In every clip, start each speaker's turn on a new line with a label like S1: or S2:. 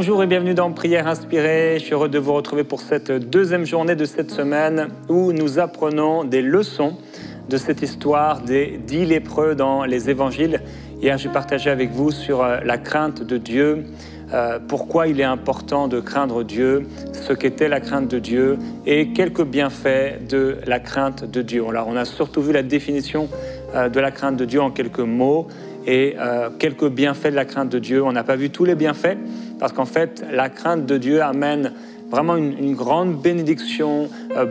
S1: Bonjour et bienvenue dans Prière inspirée. Je suis heureux de vous retrouver pour cette deuxième journée de cette semaine où nous apprenons des leçons de cette histoire des dix lépreux dans les évangiles. Hier, j'ai partagé avec vous sur euh, la crainte de Dieu, euh, pourquoi il est important de craindre Dieu, ce qu'était la crainte de Dieu et quelques bienfaits de la crainte de Dieu. On a surtout vu la définition euh, de la crainte de Dieu en quelques mots et quelques bienfaits de la crainte de Dieu. On n'a pas vu tous les bienfaits parce qu'en fait, la crainte de Dieu amène vraiment une, grande bénédiction,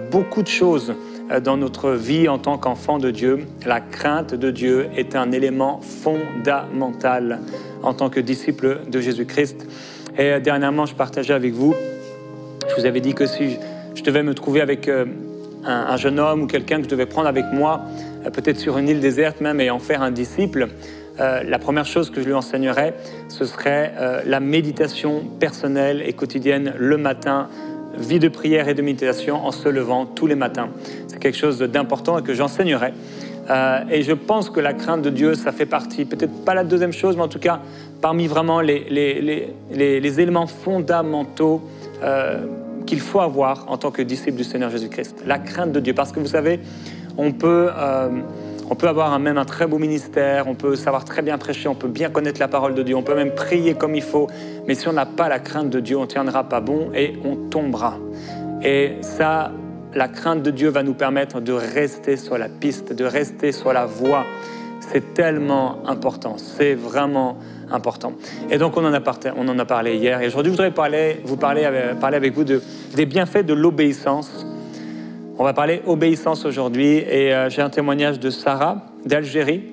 S1: beaucoup de choses dans notre vie en tant qu'enfant de Dieu. La crainte de Dieu est un élément fondamental en tant que disciple de Jésus-Christ. Et euh, dernièrement, je partageais avec vous, je vous avais dit que si je devais me trouver avec euh, un, jeune homme ou quelqu'un que je devais prendre avec moi, euh, peut-être sur une île déserte même, et en faire un disciple, la première chose que je lui enseignerais, ce serait la méditation personnelle et quotidienne le matin vie de prière et de méditation en se levant tous les matins. C'est quelque chose d'important et que j'enseignerai. Euh, et je pense que la crainte de Dieu, ça fait partie, peut-être pas la deuxième chose, mais en tout cas parmi vraiment les, éléments fondamentaux euh, qu'il faut avoir en tant que disciple du Seigneur Jésus-Christ. La crainte de Dieu. Parce que vous savez, on peut... On peut avoir même un très beau ministère, on peut savoir très bien prêcher, on peut bien connaître la parole de Dieu, on peut même prier comme il faut, mais si on n'a pas la crainte de Dieu, on ne tiendra pas bon et on tombera. Et ça, la crainte de Dieu va nous permettre de rester sur la piste, de rester sur la voie. C'est tellement important, c'est vraiment important. Et donc on en a, on en a parlé hier. Et aujourd'hui, je voudrais parler, vous parler, parler avec vous de, des bienfaits de l'obéissance on va parler obéissance aujourd'hui et euh, j'ai un témoignage de Sarah d'Algérie.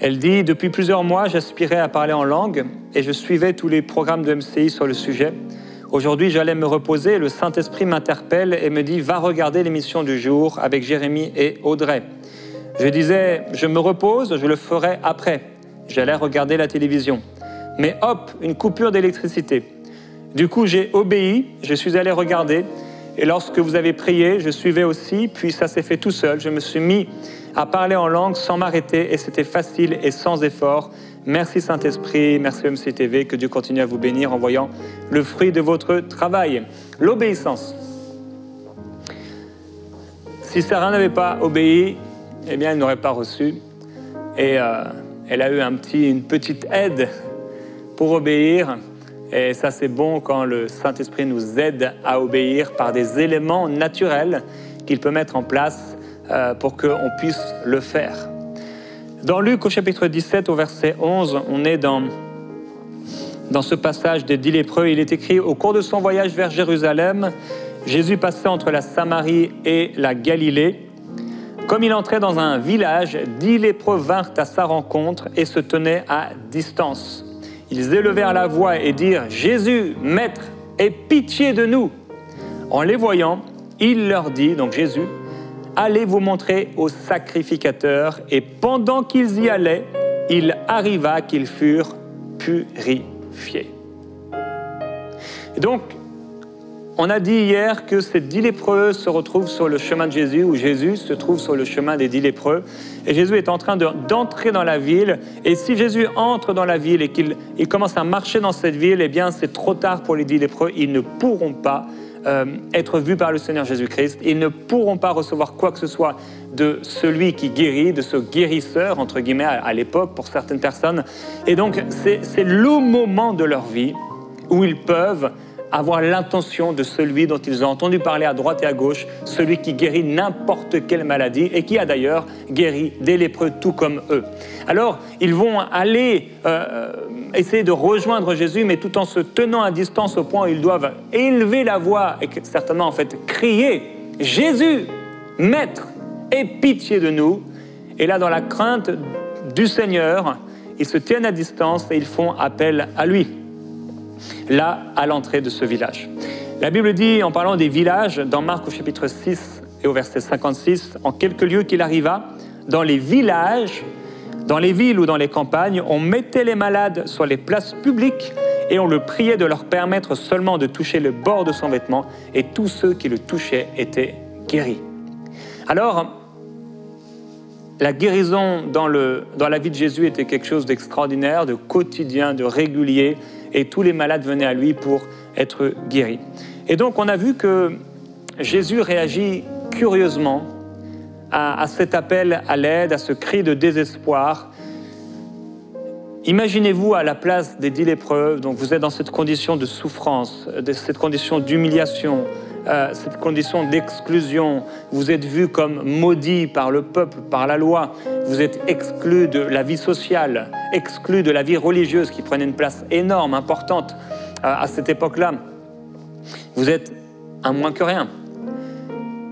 S1: Elle dit Depuis plusieurs mois, j'aspirais à parler en langue et je suivais tous les programmes de MCI sur le sujet. Aujourd'hui, j'allais me reposer le Saint-Esprit m'interpelle et me dit Va regarder l'émission du jour avec Jérémie et Audrey. Je disais Je me repose, je le ferai après. J'allais regarder la télévision. Mais hop, une coupure d'électricité. Du coup, j'ai obéi, je suis allé regarder et lorsque vous avez prié, je suivais aussi, puis ça s'est fait tout seul. Je me suis mis à parler en langue sans m'arrêter et c'était facile et sans effort. Merci Saint-Esprit, merci MCTV, que Dieu continue à vous bénir en voyant le fruit de votre travail. L'obéissance. Si Sarah n'avait pas obéi, eh bien, elle n'aurait pas reçu. Et euh, elle a eu un petit, une petite aide pour obéir. Et ça, c'est bon quand le Saint-Esprit nous aide à obéir par des éléments naturels qu'il peut mettre en place euh, pour qu'on puisse le faire. Dans Luc au chapitre 17 au verset 11, on est dans, dans ce passage des dix lépreux. Il est écrit, au cours de son voyage vers Jérusalem, Jésus passait entre la Samarie et la Galilée. Comme il entrait dans un village, dix lépreux vinrent à sa rencontre et se tenaient à distance. Ils élevèrent la voix et dirent, Jésus, Maître, aie pitié de nous. En les voyant, il leur dit, donc Jésus, Allez vous montrer au sacrificateur. Et pendant qu'ils y allaient, il arriva qu'ils furent purifiés. Et donc, on a dit hier que ces dix lépreux se retrouvent sur le chemin de Jésus, ou Jésus se trouve sur le chemin des dix lépreux. Et Jésus est en train d'entrer dans la ville. Et si Jésus entre dans la ville et qu'il commence à marcher dans cette ville, eh bien c'est trop tard pour les dix lépreux. Ils ne pourront pas euh, être vus par le Seigneur Jésus-Christ. Ils ne pourront pas recevoir quoi que ce soit de celui qui guérit, de ce guérisseur, entre guillemets, à l'époque pour certaines personnes. Et donc c'est le moment de leur vie où ils peuvent avoir l'intention de celui dont ils ont entendu parler à droite et à gauche, celui qui guérit n'importe quelle maladie et qui a d'ailleurs guéri des lépreux tout comme eux. Alors, ils vont aller euh, essayer de rejoindre Jésus, mais tout en se tenant à distance au point où ils doivent élever la voix et certainement en fait crier Jésus, Maître, aie pitié de nous. Et là, dans la crainte du Seigneur, ils se tiennent à distance et ils font appel à lui là à l'entrée de ce village. La Bible dit, en parlant des villages, dans Marc au chapitre 6 et au verset 56, en quelques lieux qu'il arriva, dans les villages, dans les villes ou dans les campagnes, on mettait les malades sur les places publiques et on le priait de leur permettre seulement de toucher le bord de son vêtement, et tous ceux qui le touchaient étaient guéris. Alors, la guérison dans, dans la vie de Jésus était quelque chose d'extraordinaire, de quotidien, de régulier, et tous les malades venaient à lui pour être guéris. Et donc on a vu que Jésus réagit curieusement à, cet appel à l'aide, à ce cri de désespoir. Imaginez-vous à la place des dix lépreux, donc vous êtes dans cette condition de souffrance, de cette condition d'humiliation, euh, cette condition d'exclusion. Vous êtes vu comme maudit par le peuple, par la loi. Vous êtes exclu de la vie sociale, exclu de la vie religieuse qui prenait une place énorme, importante euh, à cette époque-là. Vous êtes un moins que rien.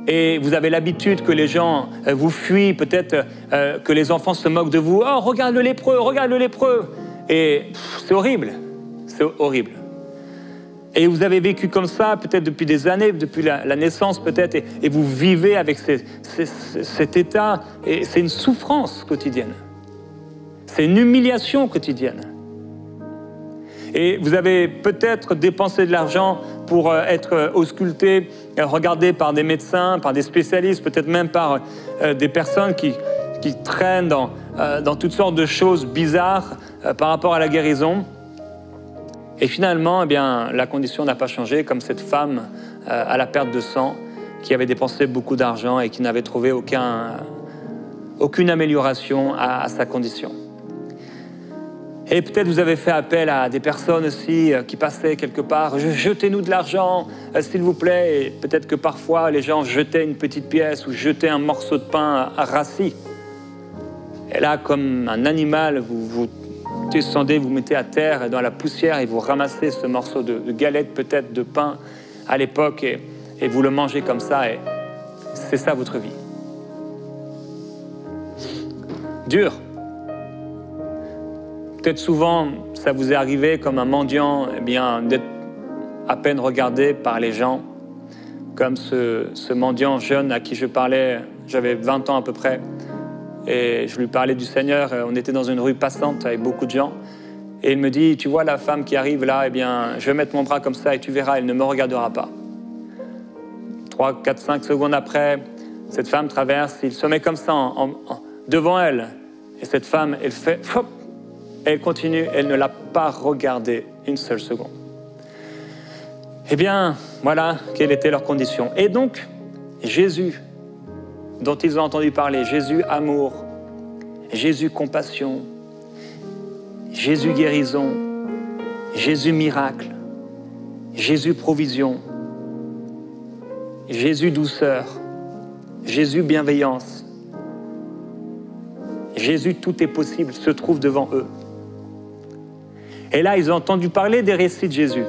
S1: Et vous avez l'habitude que les gens euh, vous fuient, peut-être que les enfants se moquent de vous. Oh, regarde le lépreux, regarde le lépreux. Et c'est horrible, c'est horrible. Et vous avez vécu comme ça, peut-être depuis des années, depuis la, naissance peut-être, et, vous vivez avec cet état, et c'est une souffrance quotidienne. C'est une humiliation quotidienne. Et vous avez peut-être dépensé de l'argent pour euh, être euh, ausculté, euh, regardé par des médecins, par des spécialistes, peut-être même par des personnes qui, traînent dans, dans, toutes sortes de choses bizarres par rapport à la guérison. Et finalement, eh bien, la condition n'a pas changé, comme cette femme euh, à la perte de sang qui avait dépensé beaucoup d'argent et qui n'avait trouvé aucun, aucune amélioration à, sa condition. Et peut-être vous avez fait appel à des personnes aussi euh, qui passaient quelque part. Jetez-nous de l'argent, euh, s'il vous plaît. Et peut-être que parfois les gens jetaient une petite pièce ou jetaient un morceau de pain à rassis. Et là, comme un animal, vous vous descendez, vous mettez à terre dans la poussière et vous ramassez ce morceau de, galette, peut-être de pain à l'époque, et, vous le mangez comme ça, et c'est ça votre vie. Dur. Peut-être souvent, ça vous est arrivé comme un mendiant, eh bien, d'être à peine regardé par les gens, comme ce mendiant jeune à qui je parlais, j'avais 20 ans à peu près, et je lui parlais du Seigneur. On était dans une rue passante avec beaucoup de gens. Et il me dit, tu vois la femme qui arrive là, eh bien, je vais mettre mon bras comme ça et tu verras, elle ne me regardera pas. Trois, quatre, cinq secondes après, cette femme traverse, il se met comme ça devant elle. Et cette femme, elle fait, hop, elle continue, elle ne l'a pas regardé une seule seconde. Eh bien, voilà quelle était leur condition. Et donc, Jésus dont ils ont entendu parler. Jésus amour, Jésus compassion, Jésus guérison, Jésus miracle, Jésus provision, Jésus douceur, Jésus bienveillance. Jésus tout est possible se trouve devant eux. Et là, ils ont entendu parler des récits de Jésus.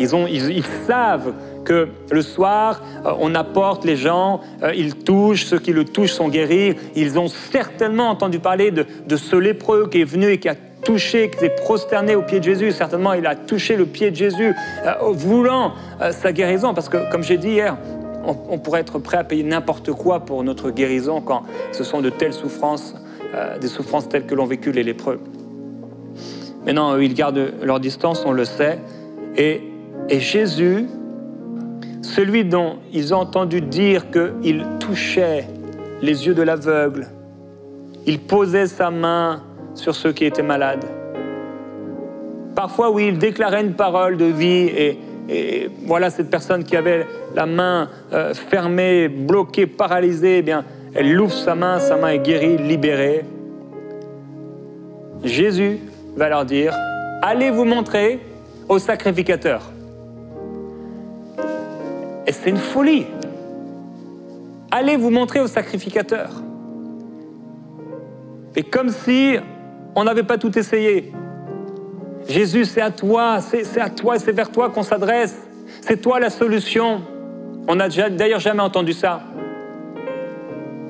S1: Ils, ont, ils savent que le soir, euh, on apporte les gens, euh, ils touchent, ceux qui le touchent sont guéris. Ils ont certainement entendu parler de, ce lépreux qui est venu et qui a touché, qui s'est prosterné au pied de Jésus. Certainement, il a touché le pied de Jésus, euh, voulant sa guérison. Parce que, comme j'ai dit hier, on, pourrait être prêt à payer n'importe quoi pour notre guérison quand ce sont de telles souffrances, des souffrances telles que l'ont vécu les lépreux. Mais non, ils gardent leur distance, on le sait. Et, et Jésus celui dont ils ont entendu dire qu'il touchait les yeux de l'aveugle, il posait sa main sur ceux qui étaient malades. Parfois, oui, il déclarait une parole de vie et, voilà cette personne qui avait la main euh, fermée, bloquée, paralysée, eh bien, elle ouvre sa main, sa main est guérie, libérée. Jésus va leur dire, allez vous montrer au sacrificateur. Et c'est une folie. Allez vous montrer au sacrificateur. Et comme si on n'avait pas tout essayé. Jésus, c'est à toi, c'est à toi, c'est vers toi qu'on s'adresse. C'est toi la solution. On n'a d'ailleurs jamais entendu ça.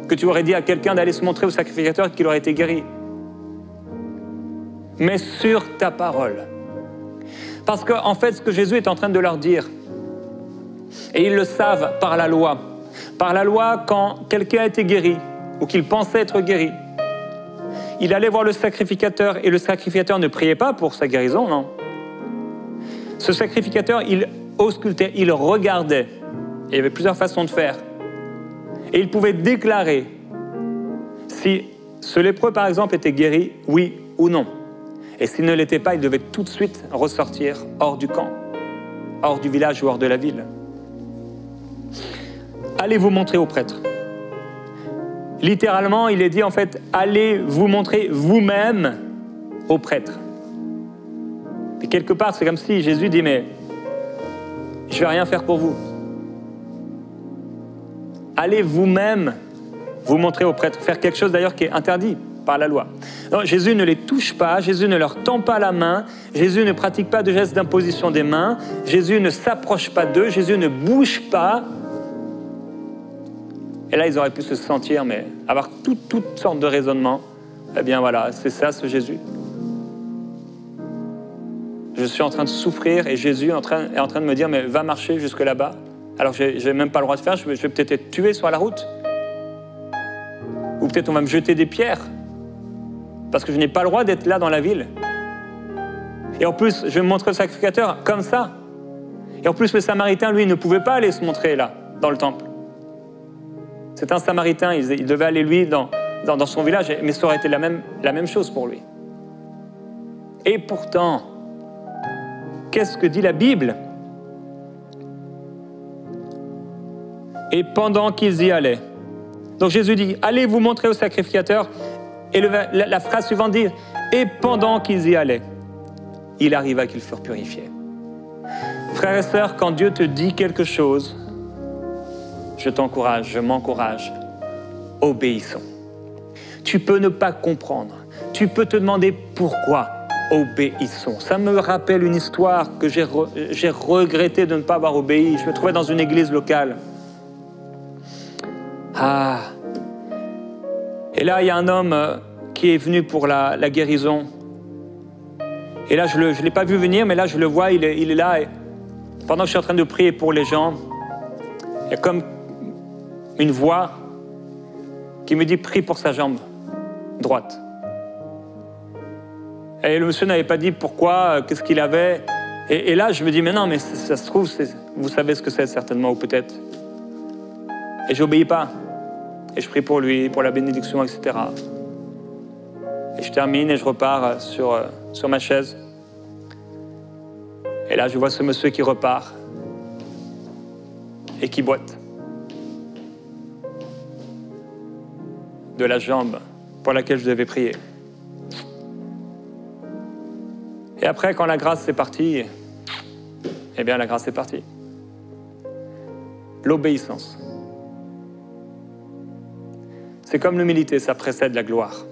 S1: Que tu aurais dit à quelqu'un d'aller se montrer au sacrificateur qu'il aurait été guéri. Mais sur ta parole. Parce qu'en en fait, ce que Jésus est en train de leur dire, et ils le savent par la loi. Par la loi, quand quelqu'un était guéri, ou qu'il pensait être guéri, il allait voir le sacrificateur, et le sacrificateur ne priait pas pour sa guérison, non. Ce sacrificateur, il auscultait, il regardait. il y avait plusieurs façons de faire. Et il pouvait déclarer si ce lépreux, par exemple, était guéri, oui ou non. Et s'il ne l'était pas, il devait tout de suite ressortir hors du camp, hors du village ou hors de la ville. Allez vous montrer au prêtre. Littéralement, il est dit en fait, allez vous montrer vous-même au prêtre. Et quelque part, c'est comme si Jésus dit, mais je vais rien faire pour vous. Allez vous-même vous montrer au prêtre, faire quelque chose d'ailleurs qui est interdit par la loi. Jésus ne les touche pas, Jésus ne leur tend pas la main, Jésus ne pratique pas de gestes d'imposition des mains, Jésus ne s'approche pas d'eux, Jésus ne bouge pas. Et là, ils auraient pu se sentir, mais avoir toutes sortes de raisonnements. Eh bien voilà, c'est ça ce Jésus. Je suis en train de souffrir et Jésus est en train, de me dire, mais va marcher jusque là-bas. Alors je n'ai même pas le droit de faire, je vais, vais peut-être être tué sur la route. Ou peut-être on va me jeter des pierres parce que je n'ai pas le droit d'être là dans la ville. Et en plus, je vais me montrer au sacrificateur comme ça. Et en plus, le samaritain, lui, ne pouvait pas aller se montrer là, dans le temple. C'est un samaritain, il, devait aller, lui, dans, son village, mais ça aurait été la même, la même chose pour lui. Et pourtant, qu'est-ce que dit la Bible? Et pendant qu'ils y allaient, donc Jésus dit, allez vous montrer au sacrificateur, et la, phrase suivante dit Et pendant qu'ils y allaient, il arriva qu'ils furent purifiés. Frères et sœurs, quand Dieu te dit quelque chose, je t'encourage, je m'encourage, obéissons. Tu peux ne pas comprendre, tu peux te demander pourquoi, obéissons. Ça me rappelle une histoire que j'ai regretté de ne pas avoir obéi. Je me trouvais dans une église locale. Ah, et là, il y a un homme euh, qui est venu pour la, guérison. Et là, je ne l'ai pas vu venir, mais là, je le vois, il est, là. Pendant que je suis en train de prier pour les gens, il y a comme une voix qui me dit prie pour sa jambe droite. Et le monsieur n'avait pas dit pourquoi, euh, qu'est-ce qu'il avait. Et, là, je me dis, mais non, mais ça se trouve, vous savez ce que c'est certainement, ou peut-être. Et j'obéis pas et je prie pour lui, pour la bénédiction, etc. Et je termine et je repars sur, euh, sur ma chaise. Et là, je vois ce monsieur qui repart et qui boite de la jambe pour laquelle je devais prier. Et après, quand la grâce est partie, eh bien, la grâce est partie. L'obéissance. C'est comme l'humilité, ça précède la gloire.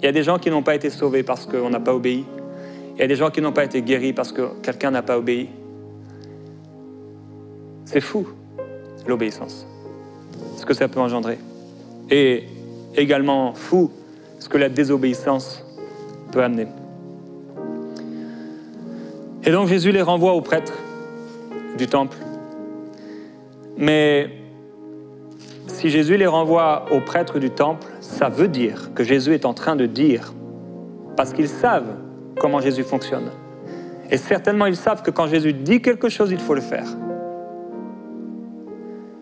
S1: Il y a des gens qui n'ont pas été sauvés parce qu'on n'a pas obéi. Il y a des gens qui n'ont pas été guéris parce que quelqu'un n'a pas obéi. C'est fou, l'obéissance. Ce que ça peut engendrer? Et également fou, ce que la désobéissance peut amener. Et donc Jésus les renvoie aux prêtres du temple. Mais si Jésus les renvoie aux prêtres du temple, ça veut dire que Jésus est en train de dire, parce qu'ils savent comment Jésus fonctionne. Et certainement ils savent que quand Jésus dit quelque chose, il faut le faire.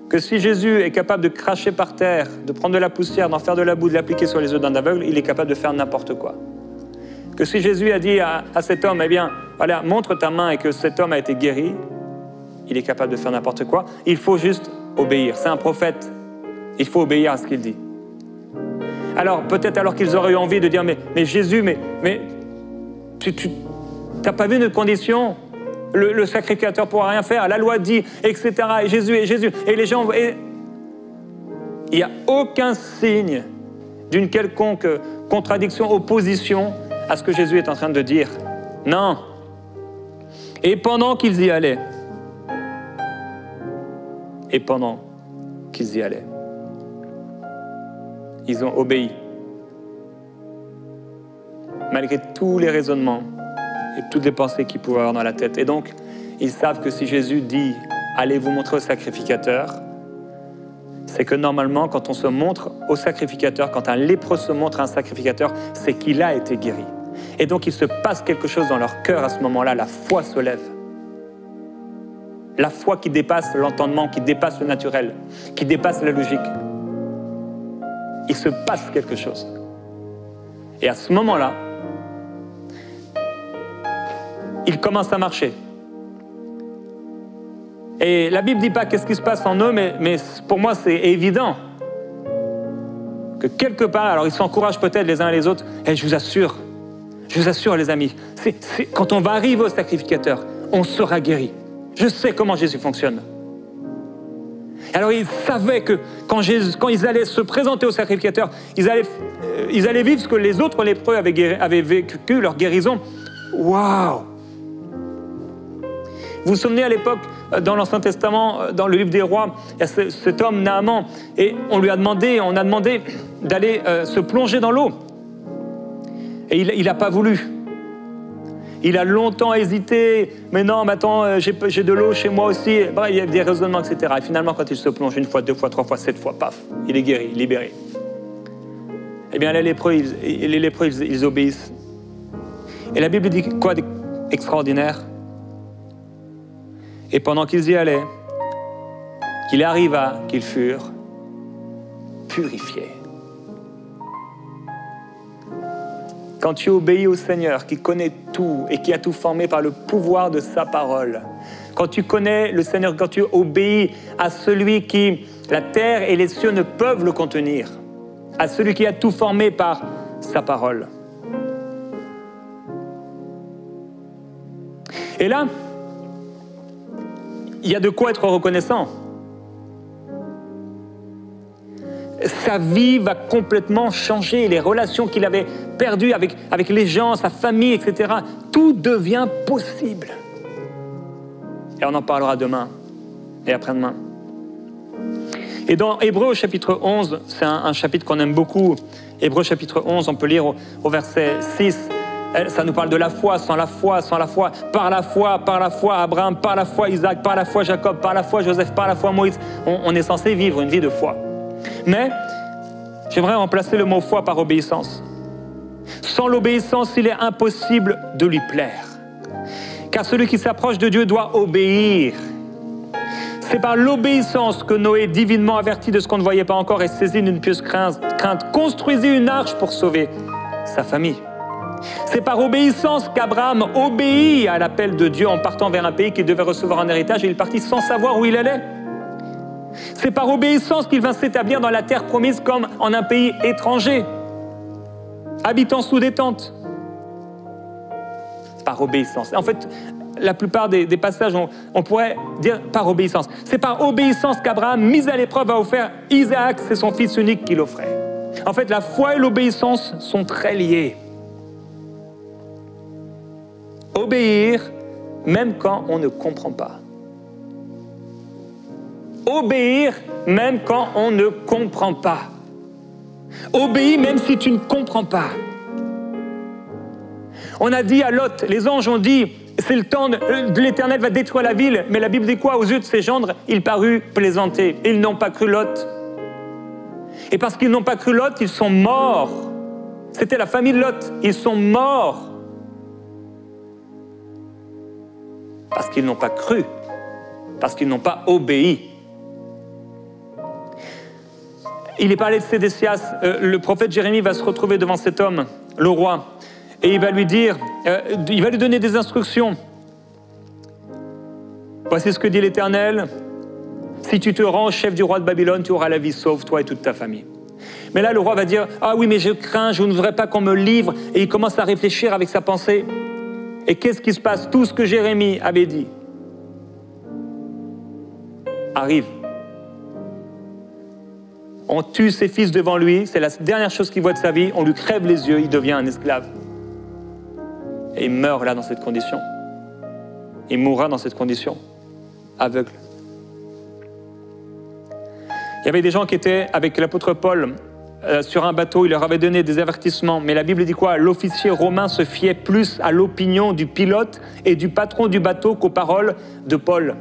S1: Que si Jésus est capable de cracher par terre, de prendre de la poussière, d'en faire de la boue, de l'appliquer sur les yeux d'un aveugle, il est capable de faire n'importe quoi. Que si Jésus a dit à, cet homme, eh bien, voilà, montre ta main et que cet homme a été guéri, il est capable de faire n'importe quoi. Il faut juste obéir. C'est un prophète, il faut obéir à ce qu'il dit. Alors, peut-être alors qu'ils auraient eu envie de dire, mais, mais Jésus, mais, mais tu n'as pas vu notre condition? Le, sacrificateur ne pourra rien faire. La loi dit, etc. Et Jésus, et Jésus. Et les gens... Il n'y a aucun signe d'une quelconque contradiction, opposition à ce que Jésus est en train de dire. Non. Et pendant qu'ils y allaient, et pendant qu'ils y allaient, ils ont obéi. Malgré tous les raisonnements toutes les pensées qu'ils pouvaient avoir dans la tête. Et donc, ils savent que si Jésus dit Allez vous montrer au sacrificateur, c'est que normalement, quand on se montre au sacrificateur, quand un lépreux se montre à un sacrificateur, c'est qu'il a été guéri. Et donc, il se passe quelque chose dans leur cœur à ce moment-là, la foi se lève. La foi qui dépasse l'entendement, qui dépasse le naturel, qui dépasse la logique il se passe quelque chose. Et à ce moment-là, ils commencent à marcher. Et la Bible ne dit pas qu'est-ce qui se passe en eux, mais, pour moi c'est évident que quelque part, alors ils s'encouragent peut-être les uns les autres, et je vous assure, je vous assure les amis, c'est, quand on va arriver au sacrificateur, on sera guéri. Je sais comment Jésus fonctionne. Alors ils savaient que quand, quand, ils allaient se présenter au sacrificateur, ils allaient, euh, vivre ce que les autres lépreux avaient, avaient vécu, leur guérison. Waouh Vous vous souvenez à l'époque, euh, dans l'Ancien Testament, euh, dans le livre des rois, il y a cet homme Naaman, et on lui a demandé, on a demandé d'aller se plonger dans l'eau. Et il n'a pas voulu. Il a longtemps hésité, mais non, mais attends, euh, j'ai de l'eau chez moi aussi. il y a des raisonnements, etc. Et finalement, quand il se plonge une fois, deux fois, trois fois, sept fois, paf, il est guéri, libéré. Eh bien, les lépreux, ils, obéissent. Et la Bible dit quoi d'extraordinaire? Et pendant qu'ils y allaient, qu'il arriva qu'ils furent purifiés. Quand tu obéis au Seigneur qui connaît tout et qui a tout formé par le pouvoir de sa parole, quand tu connais le Seigneur, quand tu obéis à celui qui, la terre et les cieux ne peuvent le contenir, à celui qui a tout formé par sa parole. Et là, il y a de quoi être reconnaissant. sa vie va complètement changer. Les relations qu'il avait perdues avec, avec les gens, sa famille, etc., tout devient possible. Et on en parlera demain et après-demain. Et dans Hébreu chapitre 11, c'est un, chapitre qu'on aime beaucoup. Hébreu chapitre 11, on peut lire au, verset 6. Ça nous parle de la foi, sans la foi, sans la foi, par la foi, par la foi, Abraham, par la foi, Isaac, par la foi, Jacob, par la foi, Joseph, par la foi, Moïse. on est censé vivre une vie de foi. Mais j'aimerais remplacer le mot foi par obéissance. Sans l'obéissance, il est impossible de lui plaire. Car celui qui s'approche de Dieu doit obéir. C'est par l'obéissance que Noé, divinement averti de ce qu'on ne voyait pas encore et saisi d'une pieuse crainte, construisit une arche pour sauver sa famille. C'est par obéissance qu'Abraham obéit à l'appel de Dieu en partant vers un pays qu'il devait recevoir en héritage et il partit sans savoir où il allait. C'est par obéissance qu'il vint s'établir dans la terre promise comme en un pays étranger, habitant sous des tentes. Par obéissance. En fait, la plupart des, passages, on, pourrait dire par obéissance. C'est par obéissance qu'Abraham, mis à l'épreuve, a offert Isaac, c'est son fils unique qu'il offrait. En fait, la foi et l'obéissance sont très liées. Obéir, même quand on ne comprend pas obéir même quand on ne comprend pas. Obéis même si tu ne comprends pas. On a dit à Lot, les anges ont dit, c'est le temps de, l'Éternel va détruire la ville, mais la Bible dit quoi? Aux yeux de ses gendres, il parut plaisanter. Ils n'ont pas cru Lot. Et parce qu'ils n'ont pas cru Lot, ils sont morts. C'était la famille de Lot. Ils sont morts. Parce qu'ils n'ont pas cru. Parce qu'ils n'ont pas obéi. il est parlé de Sédécias. Euh, le prophète Jérémie va se retrouver devant cet homme, le roi, et il va lui dire, euh, il va lui donner des instructions. Voici ce que dit l'Éternel. Si tu te rends chef du roi de Babylone, tu auras la vie sauve, toi et toute ta famille. Mais là, le roi va dire, ah oui, mais je crains, je ne voudrais pas qu'on me livre. Et il commence à réfléchir avec sa pensée. Et qu'est-ce qui se passe Tout ce que Jérémie avait dit arrive on tue ses fils devant lui, c'est la dernière chose qu'il voit de sa vie, on lui crève les yeux, il devient un esclave. Et il meurt là dans cette condition. Il mourra dans cette condition, aveugle. Il y avait des gens qui étaient avec l'apôtre Paul euh, sur un bateau, il leur avait donné des avertissements, mais la Bible dit quoi? L'officier romain se fiait plus à l'opinion du pilote et du patron du bateau qu'aux paroles de Paul.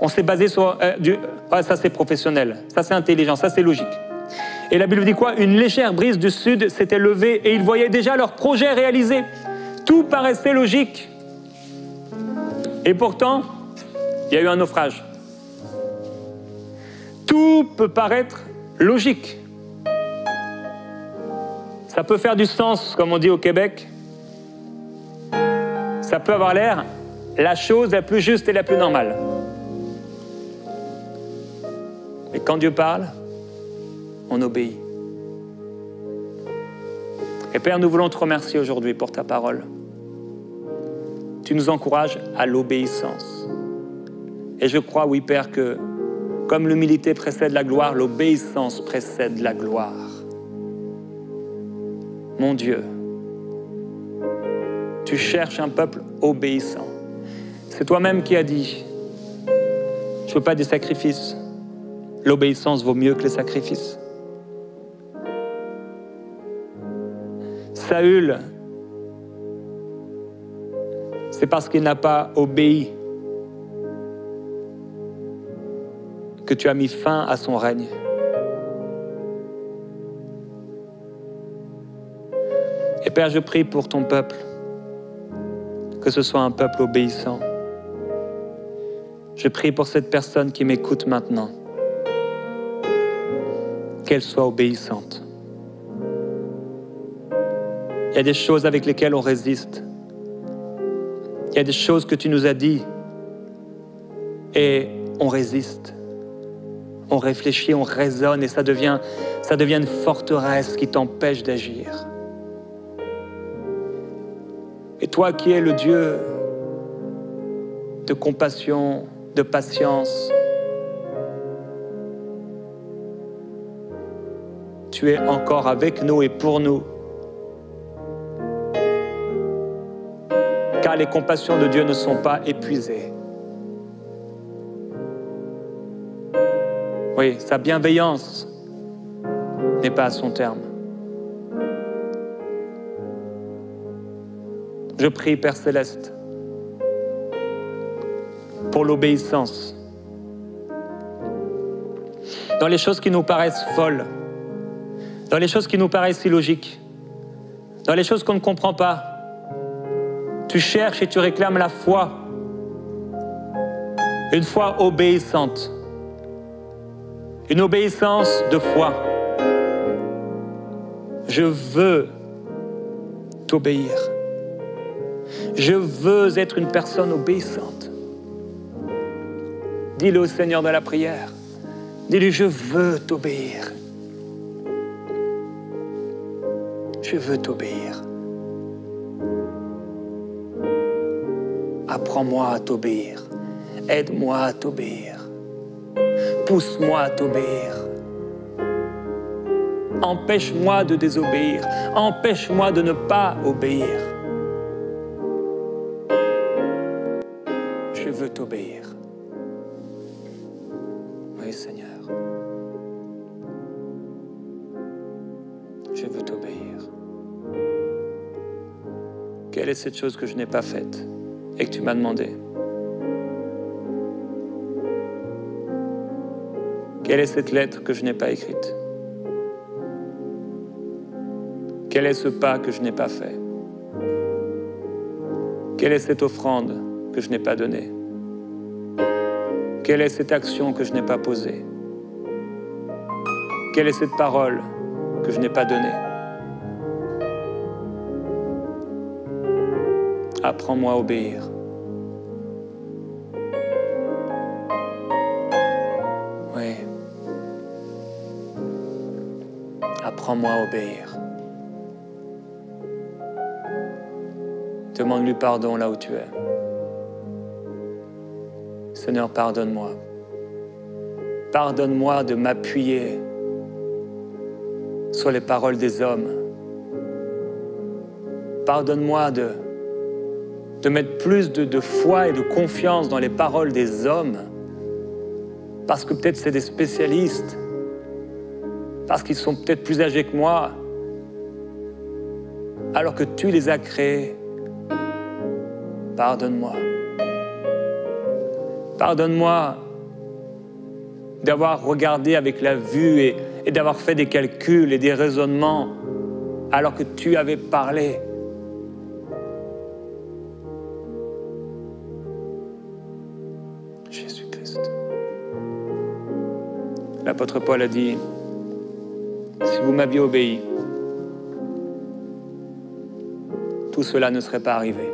S1: On s'est basé sur euh, du, ça c'est professionnel, ça c'est intelligent, ça c'est logique. Et la Bible dit quoi? Une légère brise du sud s'était levée et ils voyaient déjà leur projet réalisé. Tout paraissait logique. Et pourtant, il y a eu un naufrage. Tout peut paraître logique. Ça peut faire du sens, comme on dit au Québec. Ça peut avoir l'air la chose la plus juste et la plus normale. Mais quand Dieu parle, on obéit. Et Père, nous voulons te remercier aujourd'hui pour ta parole. Tu nous encourages à l'obéissance. Et je crois, oui Père, que comme l'humilité précède la gloire, l'obéissance précède la gloire. Mon Dieu, tu cherches un peuple obéissant. C'est toi-même qui as dit, je ne veux pas des sacrifices. L'obéissance vaut mieux que les sacrifices. Saül, c'est parce qu'il n'a pas obéi que tu as mis fin à son règne. Père, je prie pour ton peuple, que ce soit un peuple obéissant. Je prie pour cette personne qui m'écoute maintenant, qu'elle soit obéissante. Il y a des choses avec lesquelles on résiste. Il y a des choses que tu nous as dit et on résiste. On réfléchit, on raisonne et ça devient, ça devient une forteresse qui t'empêche d'agir. Et toi qui es le Dieu de compassion, de patience, tu es encore avec nous et pour nous. les compassions de Dieu ne sont pas épuisées. Oui, sa bienveillance n'est pas à son terme. Je prie, Père céleste, pour l'obéissance. Dans les choses qui nous paraissent folles, dans les choses qui nous paraissent illogiques, dans les choses qu'on ne comprend pas, tu cherches et tu réclames la foi. Une foi obéissante. Une obéissance de foi. Je veux t'obéir. Je veux être une personne obéissante. Dis-le au Seigneur de la prière. Dis-lui, je veux t'obéir. Je veux t'obéir. Apprends-moi à t'obéir. Aide-moi à t'obéir. Pousse-moi à t'obéir. Empêche-moi de désobéir. Empêche-moi de ne pas obéir. Chose que je n'ai pas faite et que tu m'as demandé. Quelle est cette lettre que je n'ai pas écrite? Quel est ce pas que je n'ai pas fait? Quelle est cette offrande que je n'ai pas donnée? Quelle est cette action que je n'ai pas posée? Quelle est cette parole que je n'ai pas donnée? Apprends-moi à obéir. Oui. Apprends-moi à obéir. Demande-lui pardon là où tu es. Seigneur, pardonne-moi. Pardonne-moi de m'appuyer sur les paroles des hommes. Pardonne-moi de de mettre plus de, foi et de confiance dans les paroles des hommes, parce que peut-être c'est des spécialistes, parce qu'ils sont peut-être plus âgés que moi, alors que tu les as créés. Pardonne-moi. Pardonne-moi d'avoir regardé avec la vue et, d'avoir fait des calculs et des raisonnements alors que tu avais parlé. L'apôtre Paul a dit, si vous m'aviez obéi, tout cela ne serait pas arrivé.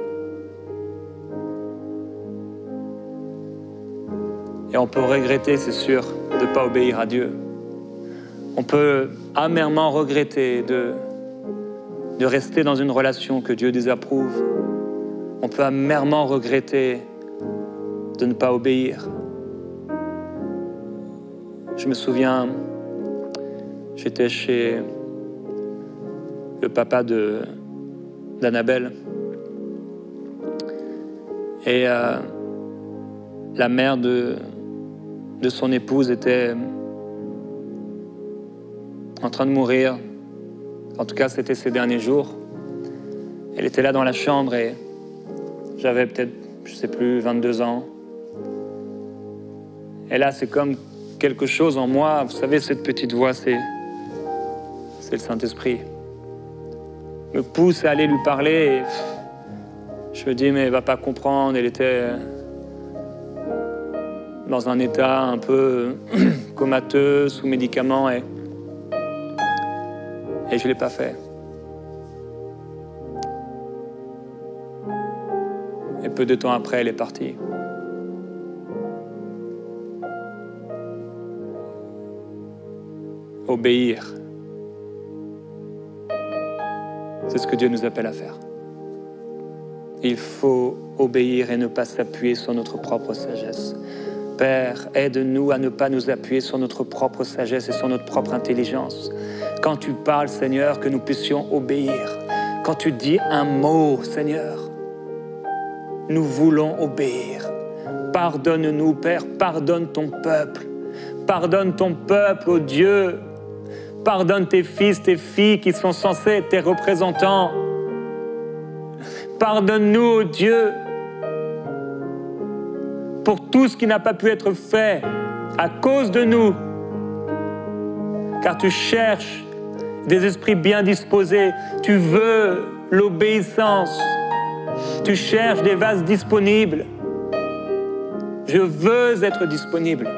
S1: Et on peut regretter, c'est sûr, de ne pas obéir à Dieu. On peut amèrement regretter de, de rester dans une relation que Dieu désapprouve. On peut amèrement regretter de ne pas obéir. Je me souviens, j'étais chez le papa d'Annabelle. Et euh, la mère de, de son épouse était en train de mourir. En tout cas, c'était ces derniers jours. Elle était là dans la chambre et j'avais peut-être, je sais plus, 22 ans. Et là, c'est comme quelque chose en moi. Vous savez, cette petite voix, c'est, c'est le Saint-Esprit. Me pousse à aller lui parler. Je me dis, mais elle va pas comprendre. Elle était dans un état un peu comateux, sous médicaments. Et, et je ne l'ai pas fait. Et peu de temps après, elle est partie. Obéir. C'est ce que Dieu nous appelle à faire. Il faut obéir et ne pas s'appuyer sur notre propre sagesse. Père, aide-nous à ne pas nous appuyer sur notre propre sagesse et sur notre propre intelligence. Quand tu parles, Seigneur, que nous puissions obéir. Quand tu dis un mot, Seigneur, nous voulons obéir. Pardonne-nous, Père, pardonne ton peuple. Pardonne ton peuple, ô Dieu. Pardonne tes fils, tes filles qui sont censés être tes représentants. Pardonne-nous, ô Dieu, pour tout ce qui n'a pas pu être fait à cause de nous. Car tu cherches des esprits bien disposés. Tu veux l'obéissance. Tu cherches des vases disponibles. Je veux être disponible.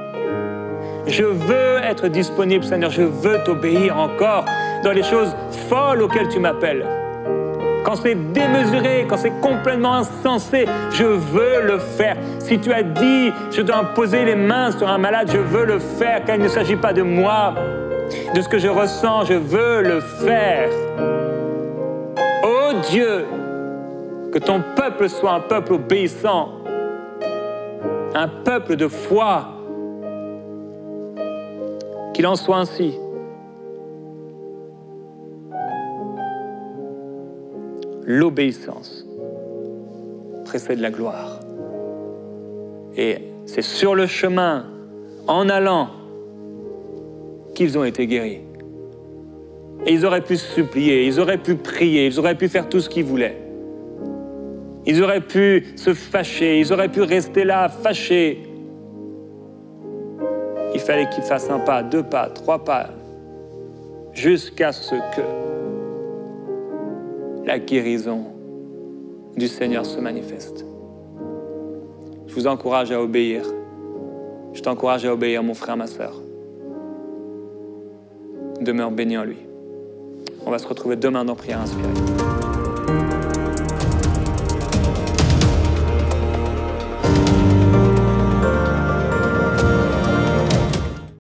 S1: Je veux être disponible, Seigneur. Je veux t'obéir encore dans les choses folles auxquelles tu m'appelles. Quand c'est démesuré, quand c'est complètement insensé, je veux le faire. Si tu as dit, je dois poser les mains sur un malade, je veux le faire, car il ne s'agit pas de moi, de ce que je ressens, je veux le faire. Oh Dieu, que ton peuple soit un peuple obéissant, un peuple de foi, qu'il en soit ainsi. L'obéissance précède la gloire. Et c'est sur le chemin, en allant, qu'ils ont été guéris. Et ils auraient pu supplier, ils auraient pu prier, ils auraient pu faire tout ce qu'ils voulaient. Ils auraient pu se fâcher, ils auraient pu rester là, fâchés. Il fallait qu'ils fassent un pas, deux pas, trois pas, jusqu'à ce que la guérison du Seigneur se manifeste. Je vous encourage à obéir. Je t'encourage à obéir, mon frère, ma soeur. Demeure béni en lui. On va se retrouver demain dans Prière inspirée.